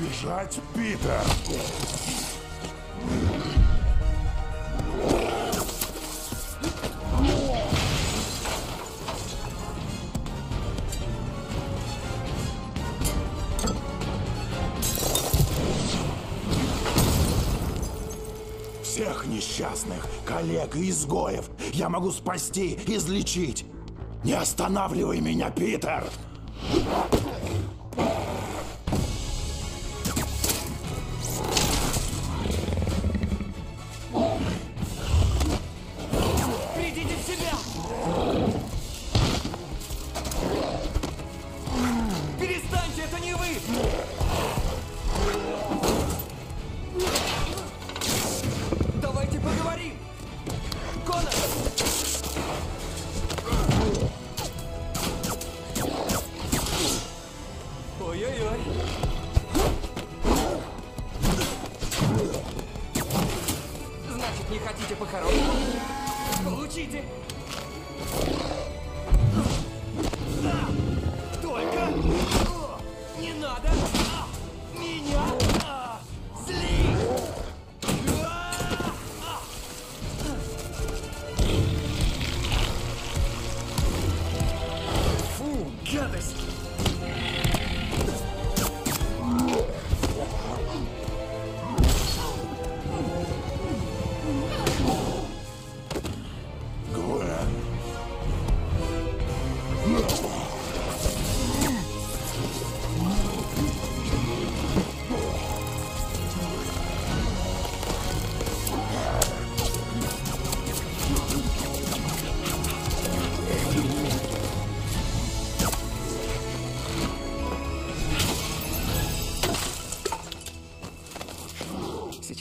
Побежать, Питер! Всех несчастных, коллег и изгоев я могу спасти, излечить. Не останавливай меня, Питер! Придите не хотите по-хорошему? Получите!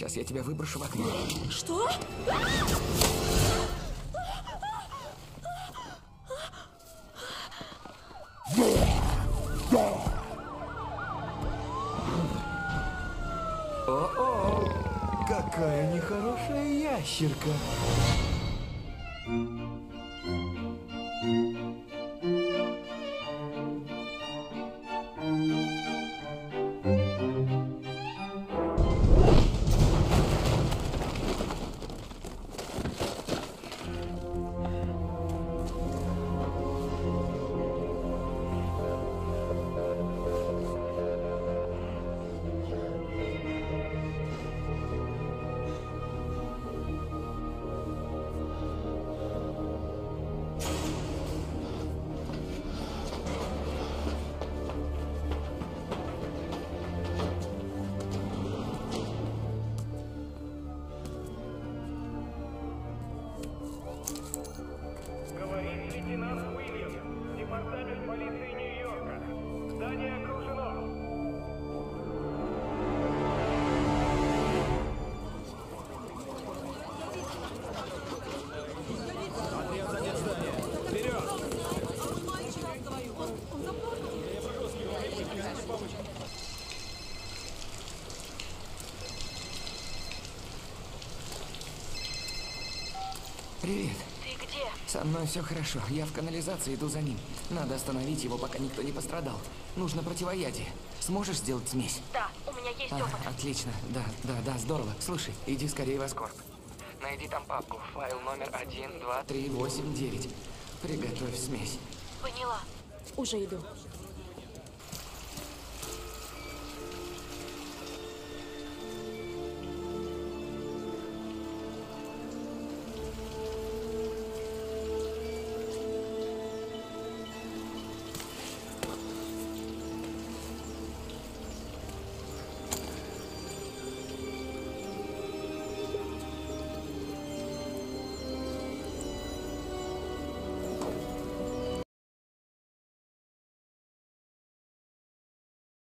Сейчас я тебя выброшу в окно. Что? О-о! Какая нехорошая ящерка! Привет. Ты где? Со мной все хорошо. Я в канализации иду за ним. Надо остановить его, пока никто не пострадал. Нужно противоядие. Сможешь сделать смесь? Да, у меня есть А, опыт. отлично. Да, да, да, здорово. Слушай, иди скорее в Аскорб. Найди там папку. Файл номер 1, 2, 3, 8, 9. Приготовь смесь. Поняла. Уже иду.